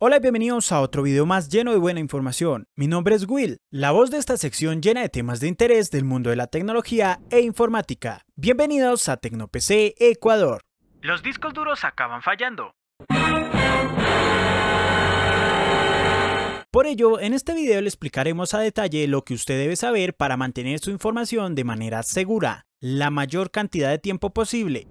Hola y bienvenidos a otro video más lleno de buena información. Mi nombre es Will, la voz de esta sección llena de temas de interés del mundo de la tecnología e informática. Bienvenidos a TecnoPC Ecuador. Los discos duros acaban fallando. Por ello, en este video le explicaremos a detalle lo que usted debe saber para mantener su información de manera segura, la mayor cantidad de tiempo posible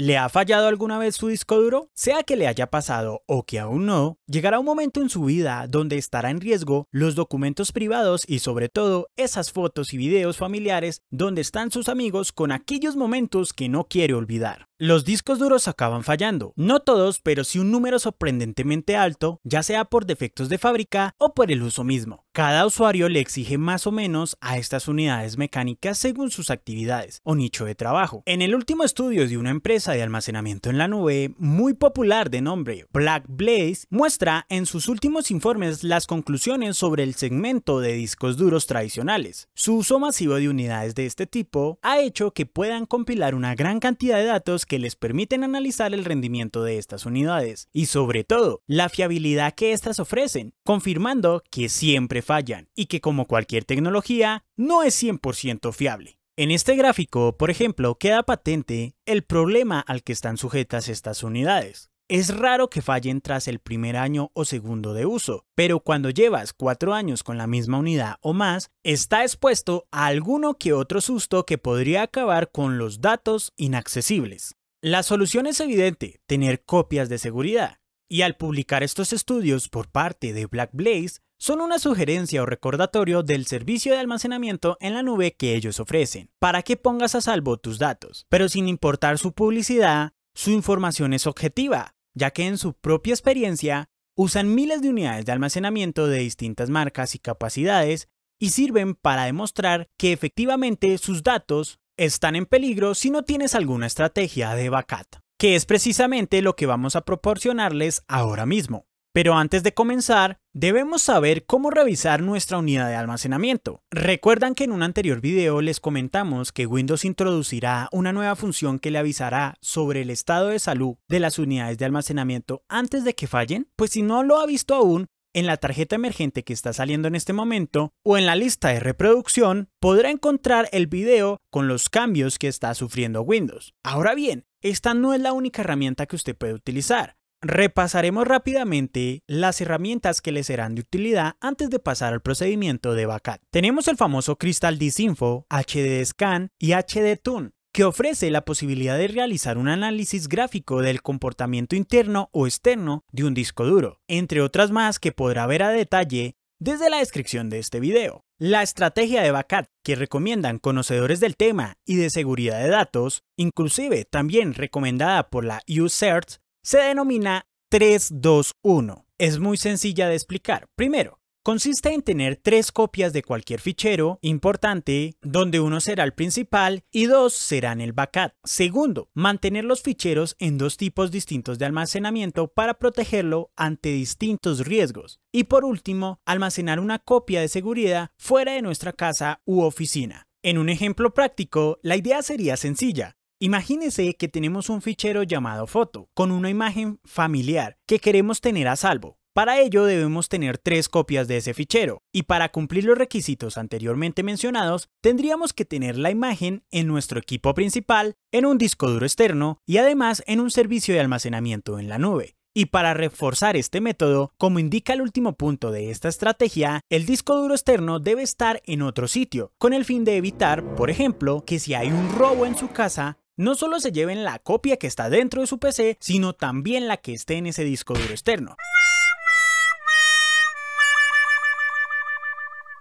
¿Le ha fallado alguna vez su disco duro? Sea que le haya pasado o que aún no, llegará un momento en su vida donde estará en riesgo los documentos privados y sobre todo esas fotos y videos familiares donde están sus amigos con aquellos momentos que no quiere olvidar. Los discos duros acaban fallando, no todos, pero sí un número sorprendentemente alto, ya sea por defectos de fábrica o por el uso mismo. Cada usuario le exige más o menos a estas unidades mecánicas según sus actividades o nicho de trabajo. En el último estudio de una empresa de almacenamiento en la nube muy popular de nombre Black Blaze, muestra en sus últimos informes las conclusiones sobre el segmento de discos duros tradicionales. Su uso masivo de unidades de este tipo ha hecho que puedan compilar una gran cantidad de datos que les permiten analizar el rendimiento de estas unidades y sobre todo la fiabilidad que éstas ofrecen, confirmando que siempre fallan y que como cualquier tecnología no es 100% fiable. En este gráfico, por ejemplo, queda patente el problema al que están sujetas estas unidades. Es raro que fallen tras el primer año o segundo de uso, pero cuando llevas cuatro años con la misma unidad o más, está expuesto a alguno que otro susto que podría acabar con los datos inaccesibles. La solución es evidente, tener copias de seguridad. Y al publicar estos estudios por parte de Black Blaze, son una sugerencia o recordatorio del servicio de almacenamiento en la nube que ellos ofrecen, para que pongas a salvo tus datos. Pero sin importar su publicidad, su información es objetiva, ya que en su propia experiencia usan miles de unidades de almacenamiento de distintas marcas y capacidades y sirven para demostrar que efectivamente sus datos están en peligro si no tienes alguna estrategia de backup, que es precisamente lo que vamos a proporcionarles ahora mismo. Pero antes de comenzar, debemos saber cómo revisar nuestra unidad de almacenamiento. Recuerdan que en un anterior video les comentamos que Windows introducirá una nueva función que le avisará sobre el estado de salud de las unidades de almacenamiento antes de que fallen? Pues si no lo ha visto aún, en la tarjeta emergente que está saliendo en este momento o en la lista de reproducción podrá encontrar el video con los cambios que está sufriendo Windows. Ahora bien, esta no es la única herramienta que usted puede utilizar. Repasaremos rápidamente las herramientas que le serán de utilidad antes de pasar al procedimiento de backup. Tenemos el famoso Crystal Disinfo, HD Scan y HD Tune, que ofrece la posibilidad de realizar un análisis gráfico del comportamiento interno o externo de un disco duro, entre otras más que podrá ver a detalle desde la descripción de este video. La estrategia de backup que recomiendan conocedores del tema y de seguridad de datos, inclusive también recomendada por la USERT, se denomina 321. Es muy sencilla de explicar. Primero, Consiste en tener tres copias de cualquier fichero importante, donde uno será el principal y dos serán el backup. Segundo, mantener los ficheros en dos tipos distintos de almacenamiento para protegerlo ante distintos riesgos. Y por último, almacenar una copia de seguridad fuera de nuestra casa u oficina. En un ejemplo práctico, la idea sería sencilla. Imagínese que tenemos un fichero llamado foto, con una imagen familiar que queremos tener a salvo. Para ello debemos tener tres copias de ese fichero, y para cumplir los requisitos anteriormente mencionados, tendríamos que tener la imagen en nuestro equipo principal, en un disco duro externo y además en un servicio de almacenamiento en la nube. Y para reforzar este método, como indica el último punto de esta estrategia, el disco duro externo debe estar en otro sitio, con el fin de evitar, por ejemplo, que si hay un robo en su casa, no solo se lleven la copia que está dentro de su PC, sino también la que esté en ese disco duro externo.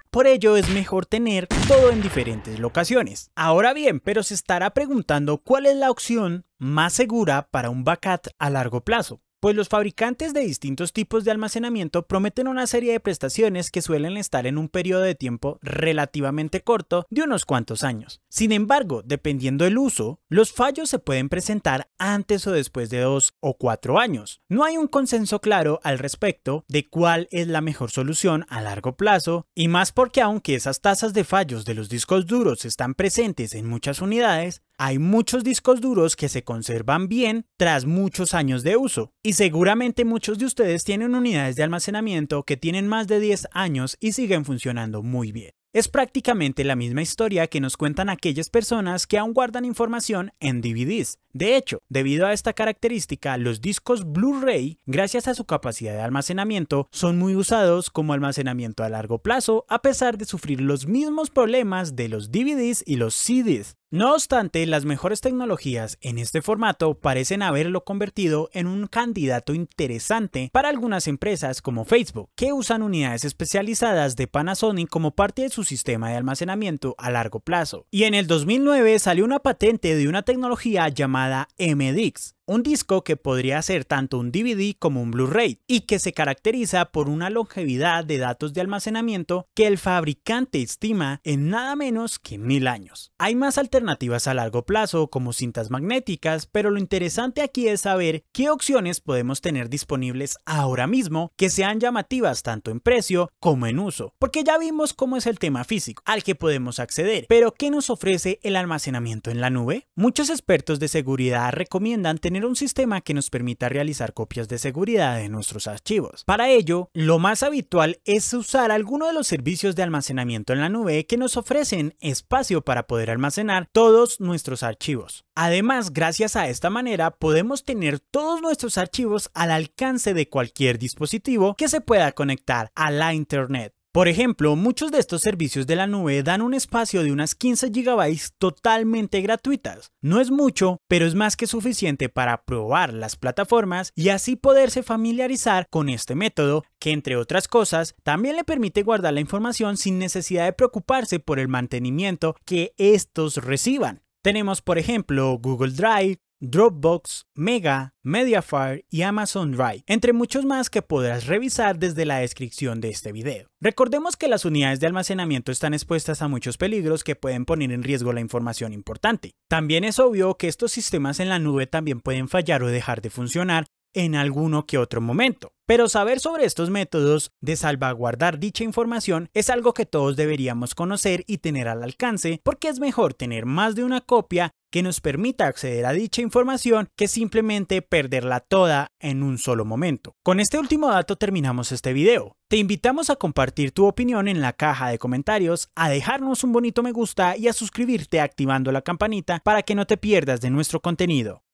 Por ello es mejor tener todo en diferentes locaciones. Ahora bien, pero se estará preguntando cuál es la opción más segura para un backup a largo plazo. Pues los fabricantes de distintos tipos de almacenamiento prometen una serie de prestaciones que suelen estar en un periodo de tiempo relativamente corto de unos cuantos años. Sin embargo, dependiendo del uso, los fallos se pueden presentar antes o después de dos o cuatro años. No hay un consenso claro al respecto de cuál es la mejor solución a largo plazo, y más porque aunque esas tasas de fallos de los discos duros están presentes en muchas unidades, Hay muchos discos duros que se conservan bien tras muchos años de uso, y seguramente muchos de ustedes tienen unidades de almacenamiento que tienen más de 10 años y siguen funcionando muy bien. Es prácticamente la misma historia que nos cuentan aquellas personas que aún guardan información en DVDs. De hecho, debido a esta característica, los discos Blu-ray, gracias a su capacidad de almacenamiento, son muy usados como almacenamiento a largo plazo, a pesar de sufrir los mismos problemas de los DVDs y los CDs. No obstante, las mejores tecnologías en este formato parecen haberlo convertido en un candidato interesante para algunas empresas como Facebook, que usan unidades especializadas de Panasonic como parte de su sistema de almacenamiento a largo plazo. Y en el 2009 salió una patente de una tecnología llamada MDX, un disco que podría ser tanto un DVD como un Blu-ray y que se caracteriza por una longevidad de datos de almacenamiento que el fabricante estima en nada menos que mil años. Hay más alternativas a largo plazo como cintas magnéticas, pero lo interesante aquí es saber qué opciones podemos tener disponibles ahora mismo que sean llamativas tanto en precio como en uso, porque ya vimos cómo es el tema físico al que podemos acceder, pero ¿qué nos ofrece el almacenamiento en la nube? Muchos expertos de seguridad recomiendan tener un sistema que nos permita realizar copias de seguridad de nuestros archivos. Para ello, lo más habitual es usar alguno de los servicios de almacenamiento en la nube que nos ofrecen espacio para poder almacenar todos nuestros archivos. Además, gracias a esta manera podemos tener todos nuestros archivos al alcance de cualquier dispositivo que se pueda conectar a la Internet. Por ejemplo, muchos de estos servicios de la nube dan un espacio de unas 15 GB totalmente gratuitas. No es mucho, pero es más que suficiente para probar las plataformas y así poderse familiarizar con este método que entre otras cosas también le permite guardar la información sin necesidad de preocuparse por el mantenimiento que estos reciban. Tenemos por ejemplo Google Drive, Dropbox, Mega, Mediafire y Amazon Drive, entre muchos más que podrás revisar desde la descripción de este video. Recordemos que las unidades de almacenamiento están expuestas a muchos peligros que pueden poner en riesgo la información importante. También es obvio que estos sistemas en la nube también pueden fallar o dejar de funcionar en alguno que otro momento. Pero saber sobre estos métodos de salvaguardar dicha información es algo que todos deberíamos conocer y tener al alcance porque es mejor tener más de una copia que nos permita acceder a dicha información que simplemente perderla toda en un solo momento. Con este último dato terminamos este video. Te invitamos a compartir tu opinión en la caja de comentarios, a dejarnos un bonito me gusta y a suscribirte activando la campanita para que no te pierdas de nuestro contenido.